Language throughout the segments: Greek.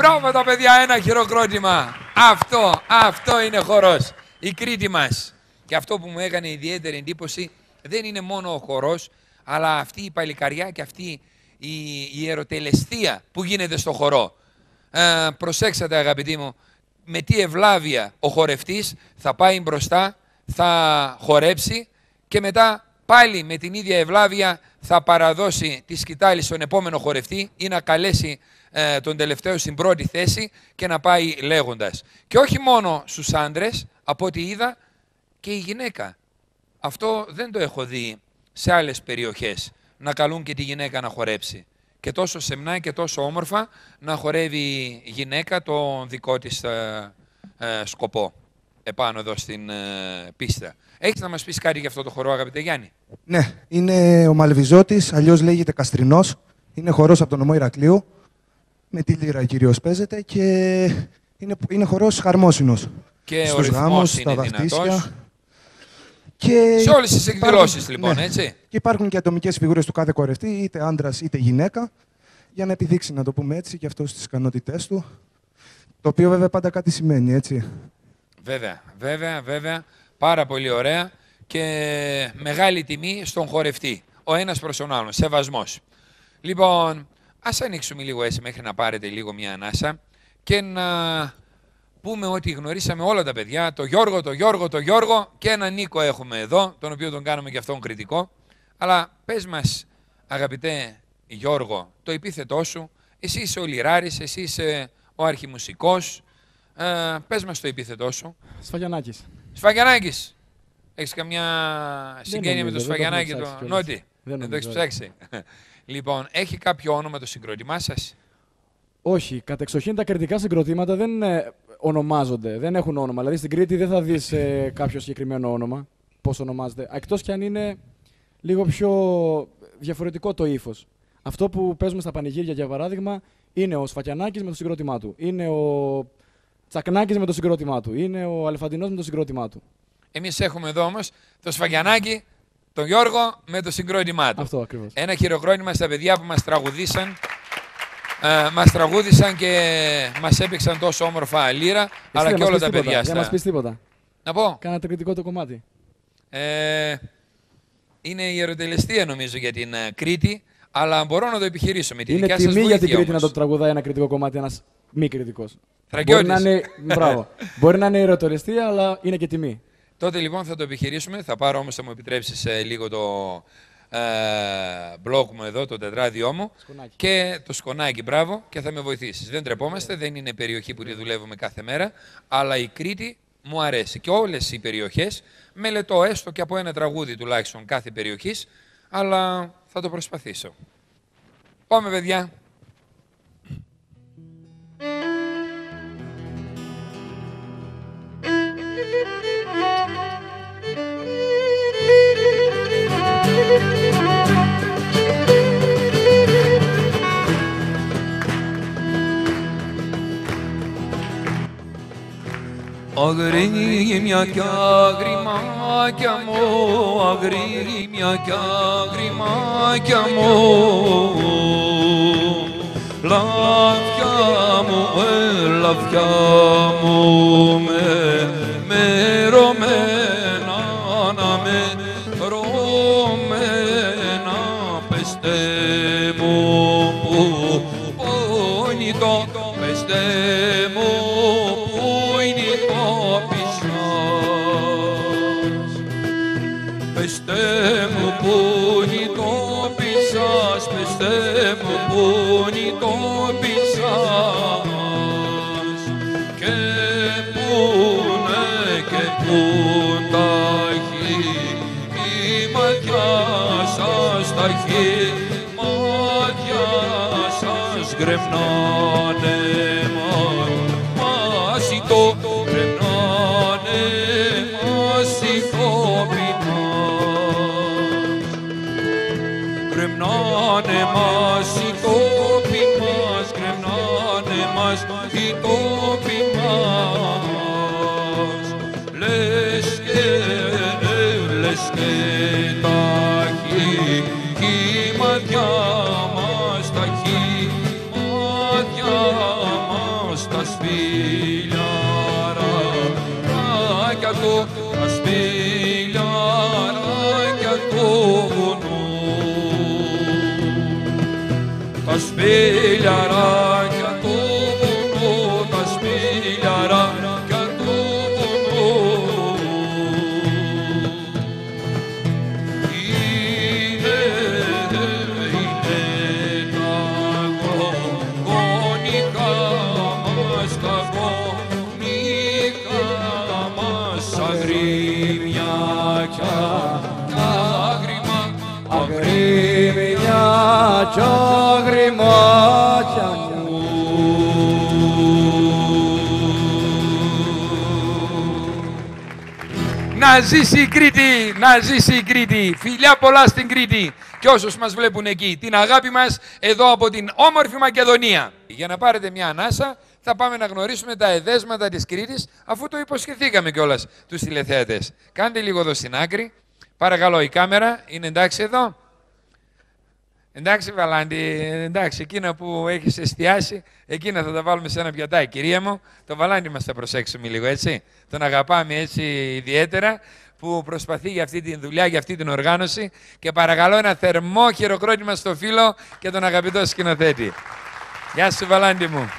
Μπράβο τα παιδιά, ένα χειροκρότημα. Αυτό, αυτό είναι χορός. Η Κρήτη μας. Και αυτό που μου έκανε ιδιαίτερη εντύπωση δεν είναι μόνο ο χορός, αλλά αυτή η παλικαριά και αυτή η, η ιεροτελεστία που γίνεται στο χορό. Ε, προσέξατε αγαπητοί μου, με τι ευλάβεια ο χορευτής θα πάει μπροστά, θα χορέψει και μετά πάλι με την ίδια ευλάβεια θα παραδώσει τη σκητάλη στον επόμενο χορευτή ή να καλέσει ε, τον τελευταίο στην πρώτη θέση και να πάει λέγοντας. Και όχι μόνο στους άντρες, από ό,τι είδα, και η γυναίκα. Αυτό δεν το έχω δει σε άλλες περιοχές, να καλούν και τη γυναίκα να χορέψει. Και τόσο σεμνά και τόσο όμορφα να χορεύει η γυναίκα το δικό της ε, ε, σκοπό επάνω εδώ στην ε, πίστα. Έχεις να μας πεις κάτι για αυτό το χορό, αγαπητέ Γιάννη; Ναι, είναι ο Μαλβιζώτης, αλλιώς λέγεται Καστρινός. Είναι χορός από τον νομό Ηρακλείου. Με τη λύρα κυρίως παίζεται και είναι, είναι χορός χαρμόσυνος. Και ο Στους ρυθμός γάμους, είναι στα δυνατός. βαφτίσια. Και Σε όλες τις υπάρχουν- εκδηλώσεις λοιπόν, ναι. έτσι. Και υπάρχουν και ατομικές φιγούρες του κάθε χορευτή, είτε άντρας είτε γυναίκα, για να επιδείξει, να το πούμε έτσι, και αυτό στις ικανότητές του. Το οποίο βέβαια πάντα κάτι σημαίνει, έτσι. Βέβαια, βέβαια, βέβαια. Πάρα πολύ ωραία και μεγάλη τιμή στον χορευτή. Ο ένας προς τον άλλον. Σεβασμός. Λοιπόν, ας ανοίξουμε λίγο έτσι μέχρι να πάρετε λίγο μια ανάσα και να πούμε ότι γνωρίσαμε όλα τα παιδιά. Το Γιώργο, το Γιώργο, το Γιώργο και έναν Νίκο έχουμε εδώ, τον οποίο τον κάνουμε και αυτόν κριτικό. Αλλά πες μας, αγαπητέ Γιώργο, το επίθετό σου. Εσύ είσαι ο Λιράρης, εσύ είσαι ο αρχιμουσικός. Ε, πες μας το επίθετό σου. Σφαγιανάκης. Σφαγιανάκης. Έχεις καμιά συγγένεια με νομίζω, το δεν το έχουμε Σφαγιανάκη ψάξει το κιόλας. Νότι; Δεν Δεν το έχεις νομίζω, ψάξει. λοιπόν, έχει κάποιο όνομα το συγκρότημά σας; Όχι, κατεξοχήν τα κριτικά συγκροτήματα δεν ε, ονομάζονται, δεν έχουν όνομα. Δηλαδή στην Κρήτη δεν θα δεις ε, κάποιο συγκεκριμένο όνομα, πώς ονομάζεται. Εκτός κι αν είναι λίγο πιο διαφορετικό το ύφος. Αυτό που παίζουμε στα πανηγύρια, για παράδειγμα, είναι ο Σφακιανάκης με το συγκρότημά του. Είναι ο Τσακνάκης με το συγκρότημά του. Είναι ο Αλεφαντινός με το συγκρότημά του. Εμείς έχουμε εδώ όμως το Σφαγιανάκη, τον Γιώργο με το συγκρότημά του. Αυτό ακριβώς. Ένα χειροκρότημα στα παιδιά που μας τραγουδήσαν. Ε, μας τραγούδησαν και μας έπαιξαν τόσο όμορφα λύρα, Εσύ αλλά δεν και μας όλα πεις τα τίποτα, παιδιά. Δεν στα- μας πεις τίποτα. Να πω, Κάνατε κριτικό το κομμάτι. ε, είναι η ιεροτελεστία νομίζω για την ε, Κρήτη, αλλά μπορώ να το επιχειρήσω με τη Είναι δικιά σας τιμή για την βοήθεια Κρήτη όμως. να το τραγουδάει ένα κριτικό κομμάτι ένας μη κριτικός. Μπορεί Θρακιώτης. να είναι. Μπράβο. Μπορεί να είναι ερωτοριστία, αλλά είναι και τιμή. Τότε λοιπόν θα το επιχειρήσουμε. Θα πάρω όμως, θα μου επιτρέψεις ε, λίγο το ε, μπλοκ μου εδώ, το τετράδιό μου Σκονάκι. και το σκονάκι, μπράβο, και θα με βοηθήσεις. Δεν τρεπόμαστε, δεν είναι περιοχή που τη δουλεύουμε κάθε μέρα, αλλά η Κρήτη μου αρέσει. Και όλες οι περιοχές μελετώ έστω και από ένα τραγούδι τουλάχιστον κάθε περιοχής, αλλά θα το προσπαθήσω. Πάμε παιδιά. Αγρίμια κι αγριμάκια μου, αγρίμια κι αγριμάκια μου, λαφιά μου, ε, λαφιά μου, με, μερωμένα, να με ρωμένα, πεστε μου ματιά σας τα έχει μάτια σας γκρεμνάνε μας το γκρεμνάνε μας το πεινάς γκρεμνάνε μας stay. Κι αγριμάτια μου. Να ζήσει η Κρήτη, να ζήσει η Κρήτη. Φιλιά πολλά στην Κρήτη και όσους μας βλέπουν εκεί. Την αγάπη μας εδώ από την όμορφη Μακεδονία. Για να πάρετε μια ανάσα θα πάμε να γνωρίσουμε τα εδέσματα της Κρήτης αφού το υποσχεθήκαμε κιόλας τους τηλεθεατές. Κάντε λίγο εδώ στην άκρη. Παρακαλώ η κάμερα είναι εντάξει εδώ. Εντάξει, Βαλάντη, εντάξει, εκείνα που έχεις εστιάσει, εκείνα θα τα βάλουμε σε ένα πιατάκι. Κυρία μου, το Βαλάντη μας θα προσέξουμε λίγο, έτσι. Τον αγαπάμε έτσι ιδιαίτερα, που προσπαθεί για αυτή τη δουλειά, για αυτή την οργάνωση. Και παρακαλώ ένα θερμό χειροκρότημα στο φίλο και τον αγαπητό σκηνοθέτη. Γεια σου, Βαλάντη μου.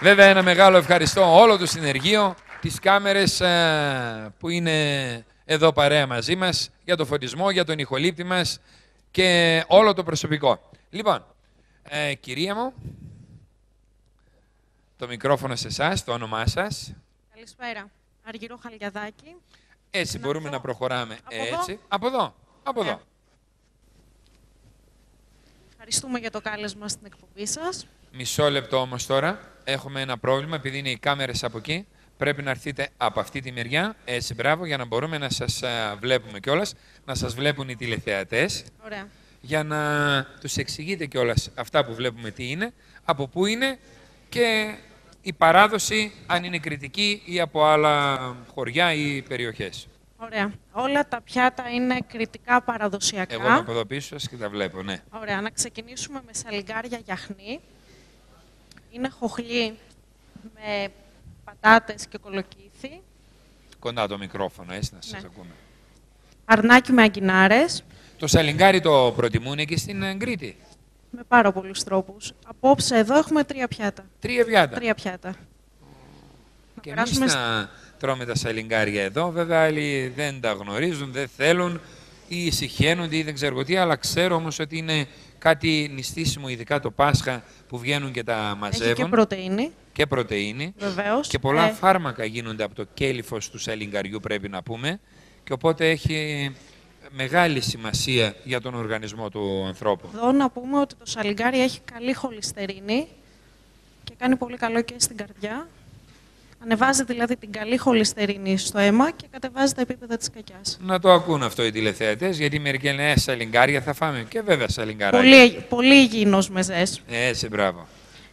Βέβαια, ένα μεγάλο ευχαριστώ όλο το συνεργείο, τις κάμερες ε, που είναι εδώ παρέα μαζί μας, για το φωτισμό, για τον ηχολήπτη μας και όλο το προσωπικό. Λοιπόν, ε, κυρία μου, το μικρόφωνο σε εσάς, το όνομά σας. Καλησπέρα. Αργυρό Χαλιαδάκη. Έτσι Να μπορούμε έρθω. να προχωράμε. Από εδώ; Έτσι. Από εδώ. Από εδώ. Ναι. Ευχαριστούμε για το κάλεσμα στην εκπομπή σας. Μισό λεπτό όμως τώρα. Έχουμε ένα πρόβλημα, επειδή είναι οι κάμερες από εκεί. Πρέπει να έρθετε από αυτή τη μεριά. Έτσι, μπράβο, για να μπορούμε να σας α, βλέπουμε κιόλας. Να σας βλέπουν οι τηλεθεατές. Ωραία. για να τους εξηγείτε κιόλας αυτά που βλέπουμε τι είναι, από πού είναι και η παράδοση αν είναι κριτική ή από άλλα χωριά ή περιοχές. Ωραία. Όλα τα πιάτα είναι κριτικά παραδοσιακά. Εγώ είμαι από εδώ πίσω σας και τα βλέπω, ναι. Ωραία. Να ξεκινήσουμε με σαλιγκάρια γιαχνί. Είναι χοχλή με πατάτες και κολοκύθι. Κοντά το μικρόφωνο, έτσι να σας Ναι. ακούμε. Αρνάκι με αγκινάρες. Το σαλιγκάρι το προτιμούν εκεί στην ε, Κρήτη; Με πάρα πολλούς τρόπους. Απόψε εδώ έχουμε τρία πιάτα. Τρία πιάτα. Τρία πιάτα. Να Και εμείς περάσουμε τα τρώμε τα σαλιγκάρια εδώ. Βέβαια, άλλοι δεν τα γνωρίζουν, δεν θέλουν ή ησυχαίνονται ή δεν ξέρω τι, αλλά ξέρω όμως ότι είναι κάτι νηστίσιμο, ειδικά το Πάσχα που βγαίνουν και τα Έχει μαζεύουν. και πρωτεΐνη, και πρωτεΐνη. βεβαίως. Και πολλά Ε, φάρμακα γίνονται από το κέλυφος του σαλιγκαριού πρέπει να πούμε. Και οπότε έχει μεγάλη σημασία για τον οργανισμό του ανθρώπου. Εδώ να πούμε ότι το σαλιγκάρι έχει καλή χολυστερίνη και κάνει πολύ καλό και στην καρδιά. Ανεβάζει δηλαδή την καλή χολυστερίνη στο αίμα και κατεβάζει τα επίπεδα της κακιάς. Να το ακούν αυτό οι τηλεθεατές, γιατί μερικοί λένε «Ε, σαλιγκάρια θα φάμε. Και βέβαια σαλιγκάρια. Πολύ, πολύ υγιεινός μεζές. Έτσι, μπράβο.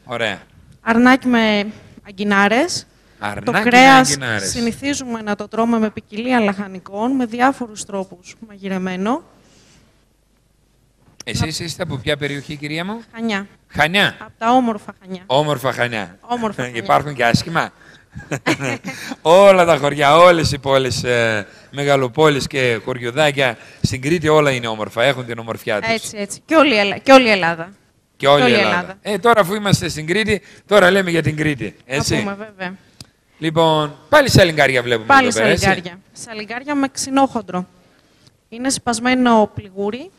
Ωραία. Αρνάκι με αγκινάρες. Αρνάκι το με κρέας αγκινάρες. συνηθίζουμε να το τρώμε με ποικιλία λαχανικών, με διάφορους τρόπους μαγειρεμένο. Εσείς είστε από ποια περιοχή, κυρία μου; Χανιά. Χανιά. Από τα όμορφα χανιά. Όμορφα Χανιά. Όμορφα Χανιά. Υπάρχουν και άσχημα; Όλα τα χωριά, όλες οι πόλεις, ε, μεγαλοπόλεις και χωριουδάκια στην Κρήτη όλα είναι όμορφα, έχουν την ομορφιά τους. Έτσι, έτσι. Και όλη, η Ελλά- και όλη η Ελλάδα. Και όλη, και η όλη η Ελλάδα. Ελλάδα. Ε, τώρα αφού είμαστε στην Κρήτη, τώρα λέμε για την Κρήτη. Έτσι. Να πούμε, βέβαια. Λοιπόν, πάλι σαλιγκάρια βλέπουμε Πάλι εδώ πέρα, έτσι. σαλιγκάρια. Σαλιγκάρια με ξινόχοντρο. Είναι σπασμένο πληγούρι,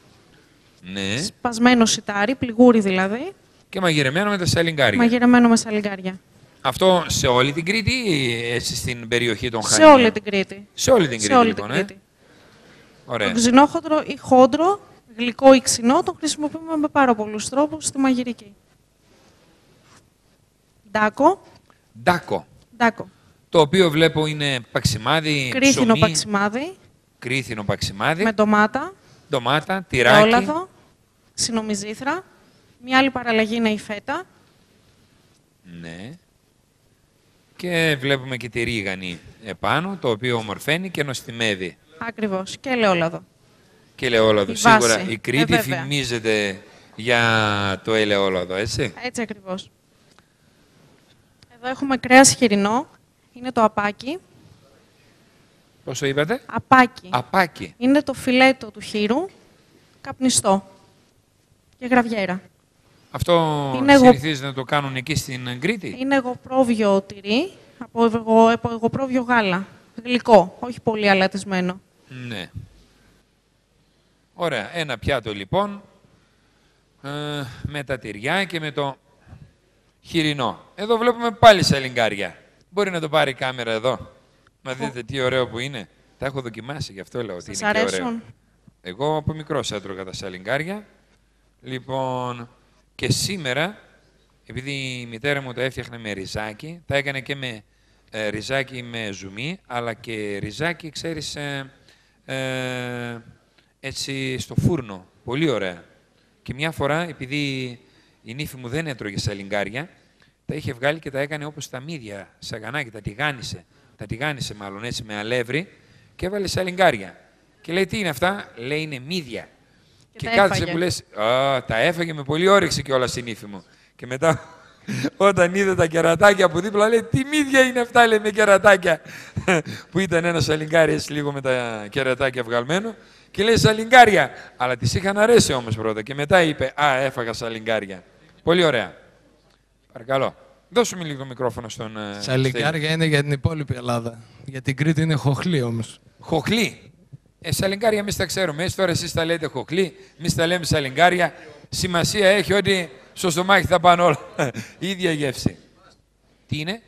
Ναι. σπασμένο σιτάρι, πληγούρι δηλαδή, Και μαγειρεμένο με τα σαλιγκάρια. μαγειρεμένο με σαλιγκάρια. Αυτό σε όλη την Κρήτη ή έτσι στην περιοχή των Σε Χανίων; όλη την Κρήτη. Σε όλη την Σε Κρήτη, όλη λοιπόν. την ε. Κρήτη. Ωραία. Το ξινόχοντρο ή χόντρο, γλυκό ή ξινό, το χρησιμοποιούμε με πάρα πολλούς τρόπους στη μαγειρική. Ντάκο, Ντάκο. ντάκο. Το οποίο βλέπω είναι παξιμάδι, Κρίθινο ψωμί, παξιμάδι, κρίθινο παξιμάδι, με ντομάτα, ντομάτα, τυράκι. ελαιόλαδο, ξινομυζήθρα. Μια άλλη παραλλαγή είναι η φέτα. Ναι. Και βλέπουμε και τη ρίγανη επάνω, το οποίο ομορφαίνει και νοστιμεύει. Ακριβώς. Και ελαιόλαδο. Και ελαιόλαδο. Η Σίγουρα βάση. η Κρήτη Ε, βέβαια. φημίζεται για το ελαιόλαδο, έτσι. Έτσι ακριβώς. Εδώ έχουμε κρέας χοιρινό. Είναι το απάκι. Πόσο είπατε; Απάκι. Απάκι. Είναι το φιλέτο του χείρου, καπνιστό και γραβιέρα. Αυτό Είναι εγώ- συνηθίζει να το κάνουν εκεί στην Κρήτη; Είναι εγωπρόβιο τυρί από, εγω, από εγωπρόβιο γάλα. Γλυκό, όχι πολύ αλατισμένο. Ναι. Ωραία. Ένα πιάτο λοιπόν ε, με τα τυριά και με το χοιρινό. Εδώ βλέπουμε πάλι σαλιγκάρια. Μπορεί να το πάρει η κάμερα εδώ. Να δείτε τι ωραίο που είναι. Τα έχω δοκιμάσει, γι' αυτό λέω ότι Σας είναι και ωραίο. αρέσουν; Εγώ από μικρό έτρωγα τα σαλιγκάρια. Λοιπόν, και σήμερα, επειδή η μητέρα μου τα έφτιαχνε με ριζάκι, τα έκανε και με ε, ριζάκι με ζουμί, αλλά και ριζάκι, ξέρεις, ε, ε, έτσι στο φούρνο. Πολύ ωραία. Και μια φορά, επειδή η νύφη μου δεν έτρωγε σαλιγκάρια, τα είχε βγάλει και τα έκανε όπως τα μύδια, σαγανάκι, τα τηγάνισε. Τα τηγάνισε μάλλον έτσι με αλεύρι και έβαλε σαλιγκάρια. Και λέει, τι είναι αυτά, λέει, είναι μύδια. Και Και, τα κάθισε έφαγε. που λες, Α, τα έφαγε με πολύ όρεξη κιόλας η νύφη μου. Και μετά, όταν είδε τα κερατάκια από δίπλα, λέει, τι μύδια είναι αυτά, λέει, με κερατάκια. που ήταν ένας σαλιγκάρι έτσι λίγο με τα κερατάκια βγαλμένο. Και λέει, σαλιγκάρια. Αλλά τη είχαν αρέσει όμως πρώτα. Και μετά είπε, Α, έφαγα σαλιγκάρια. Πολύ ωραία. Παρακαλώ. Δώσουμε λίγο το μικρόφωνο στον. ε, Στέλιο. Σαλιγκάρια είναι για την υπόλοιπη Ελλάδα. Για την Κρήτη είναι χοχλή όμως. Χοχλή. Ε, σαλιγκάρια εμείς τα ξέρουμε. Έτσι τώρα εσείς τα λέτε χοχλή, εμείς τα λέμε σαλιγκάρια. Σημασία έχει ότι στο στομάχι θα πάνε όλα. Η ίδια γεύση. Τι είναι,